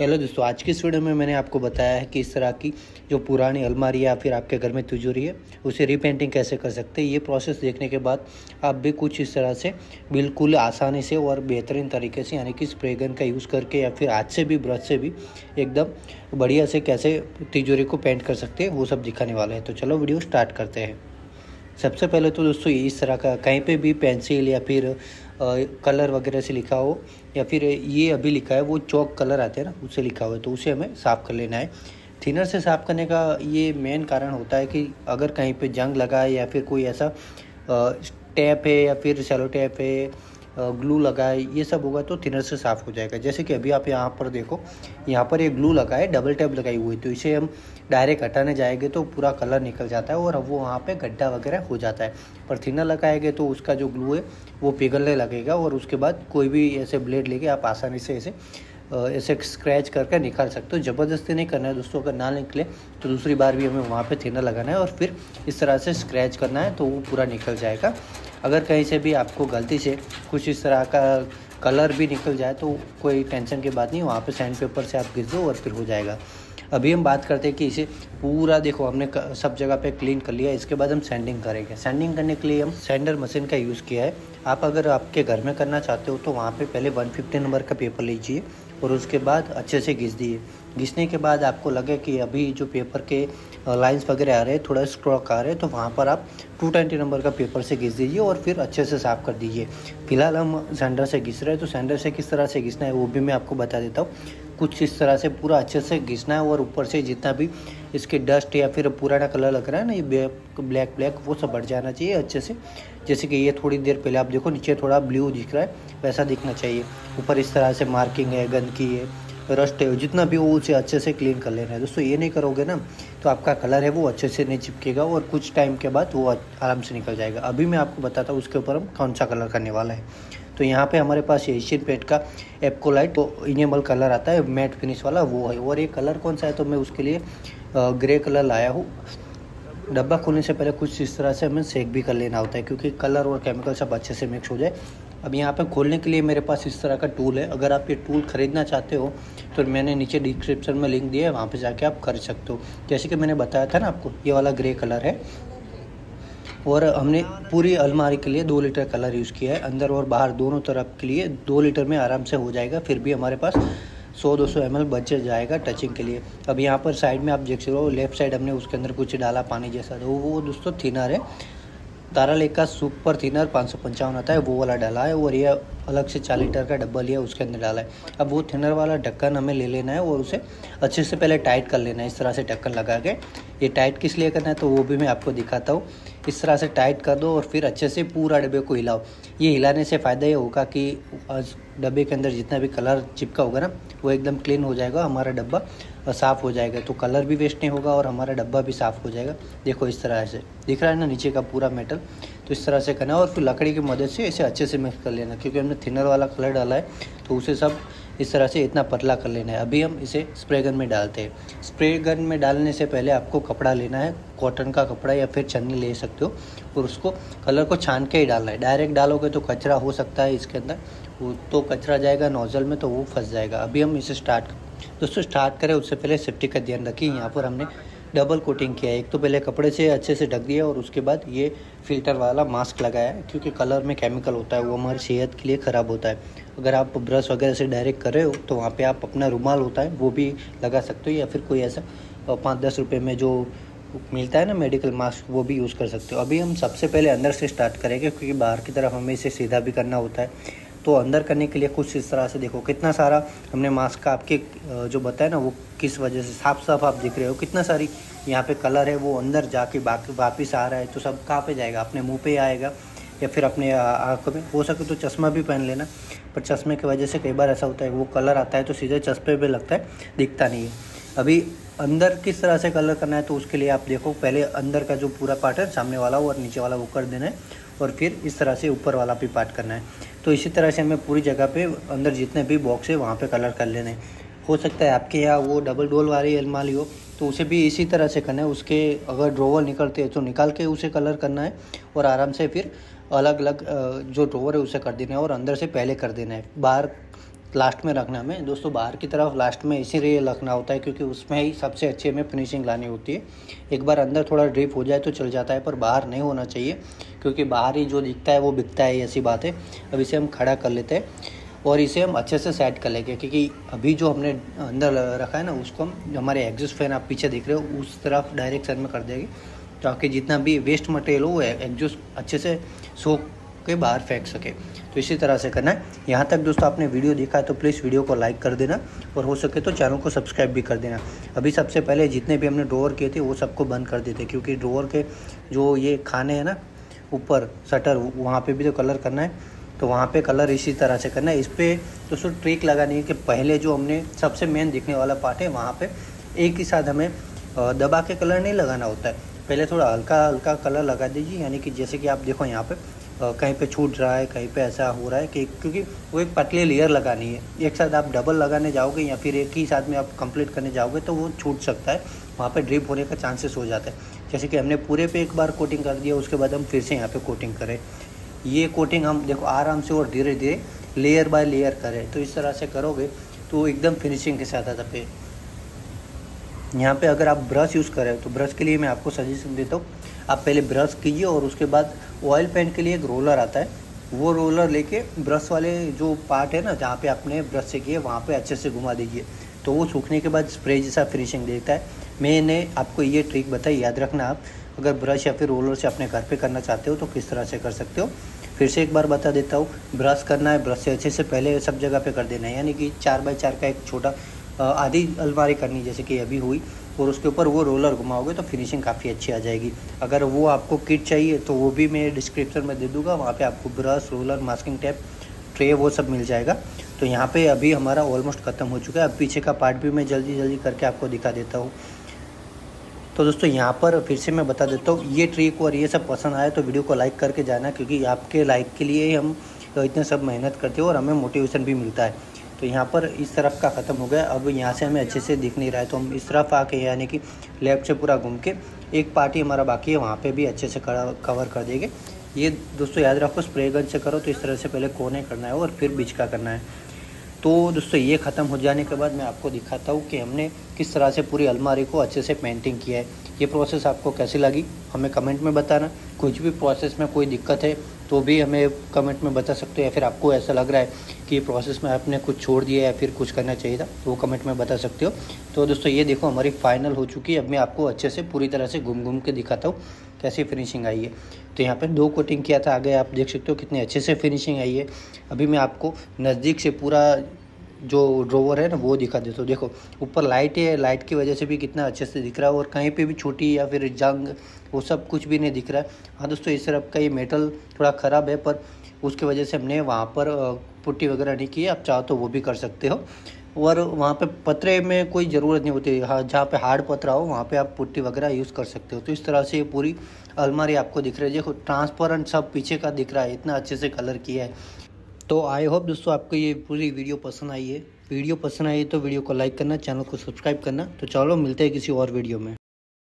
Hello दोस्तों, आज की इस वीडियो में मैंने आपको बताया है कि इस तरह की जो पुरानी अलमारी या फिर आपके घर में तिजोरी है, उसे रीपेंटिंग कैसे कर सकते हैं, ये प्रोसेस देखने के बाद आप भी कुछ इस तरह से बिल्कुल आसानी से और बेहतरीन तरीके से, यानी कि स्प्रे गन का यूज़ करके या फिर हाथ से भी ब्रश से भी एकदम बढ़िया से कैसे तिजोरी को पेंट कर सकते हैं, वो सब दिखाने वाले हैं। तो चलो वीडियो स्टार्ट करते हैं। सबसे पहले तो दोस्तों इस तरह का कहीं पे भी पेंसिल या फिर कलर वगैरह से लिखा हो, या फिर ये अभी लिखा है, वो चौक कलर आते हैं ना, उससे लिखा हुआ है तो उसे हमें साफ़ कर लेना है। थिनर से साफ़ करने का ये मेन कारण होता है कि अगर कहीं पे जंग लगा है, या फिर कोई ऐसा टैप है, या फिर सेलो टैप है ग्लू लगाए, ये सब होगा तो थिनर से साफ़ हो जाएगा। जैसे कि अभी आप यहाँ पर देखो, यहाँ पर ये ग्लू लगा है डबल टैप लगाई हुई तो इसे हम डायरेक्ट हटाने जाएँगे तो पूरा कलर निकल जाता है और अब वो वहाँ पे गड्ढा वगैरह हो जाता है। पर थिनर लगाएँगे तो उसका जो ग्लू है, वो पिघलने लगेगा और उसके बाद कोई भी ऐसे ब्लेड लेके आप आसानी से ऐसे ऐसे स्क्रैच करके निकाल सकते हो। ज़बरदस्ती नहीं करना है, दोस्तों, अगर ना निकले तो दूसरी बार भी हमें वहाँ पे थिनर लगाना है और फिर इस तरह से स्क्रैच करना है तो वो पूरा निकल जाएगा। अगर कहीं से भी आपको गलती से कुछ इस तरह का कलर भी निकल जाए तो कोई टेंशन की बात नहीं, वहाँ पे सैंड पेपर से आप घिस दो और फिर हो जाएगा। अभी हम बात करते हैं कि इसे पूरा देखो, हमने सब जगह पे क्लीन कर लिया इसके बाद हम सैंडिंग करेंगे। सैंडिंग करने के लिए हम सैंडर मशीन का यूज़ किया है। आप अगर आपके घर में करना चाहते हो तो वहाँ पे पहले 150 नंबर का पेपर लीजिए। और उसके बाद अच्छे से घिस दिए। घिसने के बाद आपको लगे कि अभी जो पेपर के लाइंस वगैरह आ रहे हैं, थोड़ा स्ट्रॉक आ रहे हैं तो वहाँ पर आप टू ट्वेंटी नंबर का पेपर से घिस दीजिए और फिर अच्छे से साफ़ कर दीजिए। फ़िलहाल हम सेंडर से घिस रहे हैं तो सेंडर से किस तरह से घिसना है वो भी मैं आपको बता देता हूँ। कुछ इस तरह से पूरा अच्छे से घिसना है और ऊपर से जितना भी इसके डस्ट या फिर पुराना कलर लग रहा है ना, ये ब्लैक ब्लैक वो सब बढ़ जाना चाहिए अच्छे से। जैसे कि ये थोड़ी देर पहले आप देखो, नीचे थोड़ा ब्लू दिख रहा है, वैसा दिखना चाहिए। ऊपर इस तरह से मार्किंग है, गंदगी है रस्ट है, जितना भी वो उसे अच्छे से क्लीन कर लेना है। दोस्तों, ये नहीं करोगे ना तो आपका कलर है वो अच्छे से नहीं चिपकेगा और कुछ टाइम के बाद वो आराम से निकल जाएगा। अभी मैं आपको बताता हूँ उसके ऊपर हम कौन सा कलर करने वाला है। तो यहाँ पे हमारे पास एशियन पेंट का एप्कोलाइट तो इनेबल कलर आता है मैट फिनिश वाला, वो है। और ये कलर कौन सा है तो मैं उसके लिए ग्रे कलर लाया हूँ। डब्बा खोलने से पहले कुछ इस तरह से हमें सेक भी कर लेना होता है, क्योंकि कलर और केमिकल सब अच्छे से मिक्स हो जाए। अब यहाँ पे खोलने के लिए मेरे पास इस तरह का टूल है। अगर आप ये टूल ख़रीदना चाहते हो तो मैंने नीचे डिस्क्रिप्शन में लिंक दिया है, वहाँ पे जाके आप कर सकते हो। जैसे कि मैंने बताया था ना आपको, ये वाला ग्रे कलर है। और हमने पूरी अलमारी के लिए दो लीटर कलर यूज़ किया है। अंदर और बाहर दोनों तरफ़ के लिए दो लीटर में आराम से हो जाएगा, फिर भी हमारे पास सौ दो सौ एम बच जाएगा टचिंग के लिए। अब यहाँ पर साइड में आप देख सकते हो लेफ़्ट साइड हमने उसके अंदर कुछ डाला, पानी जैसा। तो वो दोस्तों थिनर है। तारा लेक का सुपर थिनर पाँच सौ पंचावन आता है, वो वाला डाला है, और ये अलग से चार लीटर का डब्बा लिया, उसके अंदर डाला है। अब वो थिनर वाला ढक्कन हमें ले लेना है, और उसे अच्छे से पहले टाइट कर लेना है, इस तरह से ढक्कन लगा के। ये टाइट किस लिए करना है तो वो भी मैं आपको दिखाता हूँ। इस तरह से टाइट कर दो, और फिर अच्छे से पूरा डब्बे को हिलाओ। ये हिलाने से फ़ायदा ये होगा कि डब्बे के अंदर जितना भी कलर चिपका होगा ना, वो एकदम क्लीन हो जाएगा, हमारा डब्बा साफ़ हो जाएगा। तो कलर भी वेस्ट नहीं होगा और हमारा डब्बा भी साफ़ हो जाएगा। देखो इस तरह से। दिख रहा है ना नीचे का पूरा मेटल तो इस तरह से करना और फिर लकड़ी की मदद से इसे अच्छे से मिक्स कर लेना। क्योंकि हमने थिनर वाला कलर डाला है तो उसे सब इस तरह से इतना पतला कर लेना है। अभी हम इसे स्प्रे गन में डालते हैं। स्प्रे गन में डालने से पहले आपको कपड़ा लेना है कॉटन का कपड़ा या फिर चन्नी ले सकते हो, और उसको कलर को छान के ही डालना है। डायरेक्ट डालोगे तो कचरा हो सकता है इसके अंदर। वो तो कचरा जाएगा नोज़ल में तो वो फंस जाएगा। अभी हम इसे स्टार्ट दोस्तों स्टार्ट करें, उससे पहले सेफ्टी का ध्यान रखिए यहाँ पर हमने डबल कोटिंग किया है। एक तो पहले कपड़े से अच्छे से ढक दिया और उसके बाद ये फ़िल्टर वाला मास्क लगाया क्योंकि कलर में केमिकल होता है, वो हमारी सेहत के लिए ख़राब होता है। अगर आप ब्रश वगैरह से डायरेक्ट कर रहे हो तो वहाँ पे आप अपना रुमाल होता है, वो भी लगा सकते हो या फिर कोई ऐसा पाँच दस रुपये में जो मिलता है ना मेडिकल मास्क वो भी यूज़ कर सकते हो। अभी हम सबसे पहले अंदर से स्टार्ट करेंगे, क्योंकि बाहर की तरफ़ हमें इसे सीधा भी करना होता है। तो अंदर करने के लिए कुछ इस तरह से देखो, कितना सारा हमने मास्क का आपके जो बताया ना, वो किस वजह से साफ़ साफ़ आप दिख रहे हो, कितना सारी यहाँ पे कलर है, वो अंदर जाके वापिस आ रहा है तो सब कहाँ पे जाएगा? अपने मुँह पे आएगा या फिर अपने आँखों में हो सके तो चश्मा भी पहन लेना, पर चश्मे की वजह से कई बार ऐसा होता है, वो कलर आता है तो सीधे चश्मे पे लगता है, दिखता नहीं है। अभी अंदर किस तरह से कलर करना है तो उसके लिए आप देखो, पहले अंदर का जो पूरा पार्ट है, सामने वाला वो और नीचे वाला वो कर देना है, और फिर इस तरह से ऊपर वाला भी पार्ट करना है। तो इसी तरह से हमें पूरी जगह पे अंदर जितने भी बॉक्स है, वहाँ पे कलर कर लेने हो। सकता है आपके यहाँ वो डबल डोल वाली अलमारी हो तो उसे भी इसी तरह से करना है। उसके अगर ड्रोवर निकलते हैं तो निकाल के उसे कलर करना है और आराम से फिर अलग अलग जो ड्रोवर है, उसे कर देना है और अंदर से पहले कर देना है। बाहर लास्ट में रखना हमें। दोस्तों, बाहर की तरफ़ लास्ट में इसीलिए रखना होता है क्योंकि उसमें ही सबसे अच्छे में फिनिशिंग लानी होती है। एक बार अंदर थोड़ा ड्रिप हो जाए तो चल जाता है, पर बाहर नहीं होना चाहिए क्योंकि बाहर ही जो दिखता है वो बिकता है ऐसी बात है। अब इसे हम खड़ा कर लेते हैं और इसे हम अच्छे से सेट कर लेंगे क्योंकि अभी जो हमने अंदर रखा है ना, उसको हम हमारे एग्जॉस्ट फ़ैन आप पीछे देख रहे हो, उस तरफ़ डायरेक्शन में कर देंगे ताकि जितना भी वेस्ट मटेरियल हो, वो एग्जॉस्ट अच्छे से सोख के बाहर फेंक सके। तो इसी तरह से करना है। यहाँ तक दोस्तों आपने वीडियो देखा है तो प्लीज़ वीडियो को लाइक कर देना और हो सके तो चैनल को सब्सक्राइब भी कर देना। अभी सबसे पहले जितने भी हमने ड्रोवर किए थे, वो सबको बंद कर देते क्योंकि ड्रोवर के जो ये खाने हैं ना, ऊपर शटर वहाँ पे भी तो कलर करना है। तो वहाँ पे कलर इसी तरह से करना है। इस पर दोस्तों ट्रिक लगानी है कि पहले जो हमने सबसे मेन दिखने वाला पार्ट है, वहाँ पे एक ही साथ हमें दबा के कलर नहीं लगाना होता है। पहले थोड़ा हल्का हल्का कलर लगा दीजिए, यानी कि जैसे कि आप देखो यहाँ पे कहीं पे छूट रहा है, कहीं पे ऐसा हो रहा है कि क्योंकि वो एक पतली लेयर लगानी है। एक साथ आप डबल लगाने जाओगे या फिर एक ही साथ में आप कंप्लीट करने जाओगे तो वो छूट सकता है। वहाँ पे ड्रिप होने का चांसेस हो जाता है। जैसे कि हमने पूरे पे एक बार कोटिंग कर दिया, उसके बाद हम फिर से यहाँ पे कोटिंग करें। ये कोटिंग हम देखो आराम से और धीरे धीरे लेयर बाय लेयर करें। तो इस तरह से करोगे तो एकदम फिनिशिंग के साथ आता पे यहाँ पे अगर आप ब्रश यूज़ करें तो ब्रश के लिए मैं आपको सजेशन देता हूँ। आप पहले ब्रश कीजिए और उसके बाद ऑयल पेंट के लिए एक रोलर आता है, वो रोलर लेके ब्रश वाले जो पार्ट है ना, जहाँ पे आपने ब्रश से किए, वहाँ पे अच्छे से घुमा दीजिए। तो वो सूखने के बाद स्प्रे जैसा फिनिशिंग देता है। मैंने आपको ये ट्रिक बताई, याद रखना आप, अगर ब्रश या फिर रोलर से अपने घर पे करना चाहते हो तो किस तरह से कर सकते हो? फिर से एक बार बता देता हूँ ब्रश करना है ब्रश से अच्छे से पहले सब जगह पे कर देना है। यानी कि चार बाई चार का एक छोटा आधी अलमारी करनी जैसे कि अभी हुई। और उसके ऊपर वो रोलर घुमाओगे तो फिनिशिंग काफ़ी अच्छी आ जाएगी। अगर वो आपको किट चाहिए तो वो भी मैं डिस्क्रिप्शन में दे दूँगा, वहाँ पे आपको brush roller masking tape tray वो सब मिल जाएगा। तो यहाँ पे अभी हमारा ऑलमोस्ट ख़त्म हो चुका है। अब पीछे का पार्ट भी मैं जल्दी जल्दी करके आपको दिखा देता हूँ। तो दोस्तों, यहाँ पर फिर से मैं बता देता हूँ, ये ट्रिक और ये सब पसंद आए तो वीडियो को लाइक करके जाना, क्योंकि आपके लाइक के लिए ही हम इतने सब मेहनत करते हैं और हमें मोटिवेशन भी मिलता है। तो यहाँ पर इस तरफ़ का ख़त्म हो गया। अब यहाँ से हमें अच्छे से दिख नहीं रहा है। तो हम इस तरफ़ आके यानी कि लेफ़्ट से पूरा घूम के एक पार्टी हमारा बाकी है। वहाँ पे भी अच्छे से कवर कर देंगे। ये दोस्तों याद रखो स्प्रे गन से करो तो इस तरह से पहले कोने करना है और फिर बीच का करना है। तो दोस्तों ये ख़त्म हो जाने के बाद मैं आपको दिखाता हूँ कि हमने किस तरह से पूरी अलमारी को अच्छे से पेंटिंग किया है। ये प्रोसेस आपको कैसी लगी? हमें कमेंट में बताना। कुछ भी प्रोसेस में कोई दिक्कत है तो भी हमें कमेंट में बता सकते हो या फिर आपको ऐसा लग रहा है कि प्रोसेस में आपने कुछ छोड़ दिया या फिर कुछ करना चाहिए था तो वो कमेंट में बता सकते हो। तो दोस्तों, ये देखो, हमारी फाइनल हो चुकी है। अब मैं आपको अच्छे से पूरी तरह से घूम घूम के दिखाता हूँ कैसी फिनिशिंग आई है। तो यहाँ पर दो कोटिंग किया था, आगे आप देख सकते हो कितने अच्छे से फिनिशिंग आई है। अभी मैं आपको नज़दीक से पूरा जो ड्रोवर है ना, वो दिखा देता हूँ। देखो, ऊपर लाइट है लाइट की वजह से भी कितना अच्छे से दिख रहा है और कहीं पे भी छोटी या फिर जंग वो सब कुछ भी नहीं दिख रहा है। हाँ दोस्तों, इस तरफ़ का ये मेटल थोड़ा ख़राब है, पर उसकी वजह से हमने वहाँ पर पुट्टी वगैरह नहीं की आप चाहो तो वो भी कर सकते हो। और वहाँ पे पतरे में कोई ज़रूरत नहीं होती। हाँ जहाँ पे हार्ड पतरा हो, वहाँ पे आप पुट्टी वगैरह यूज़ कर सकते हो। तो इस तरह से ये पूरी अलमारी आपको दिख रही है। देखो ट्रांसपेरेंट सब पीछे का दिख रहा है। इतना अच्छे से कलर किया है। तो आई होप दोस्तों आपको ये पूरी वीडियो पसंद आई है। वीडियो पसंद आई है तो वीडियो को लाइक करना, चैनल को सब्सक्राइब करना। तो चलो मिलते हैं किसी और वीडियो में।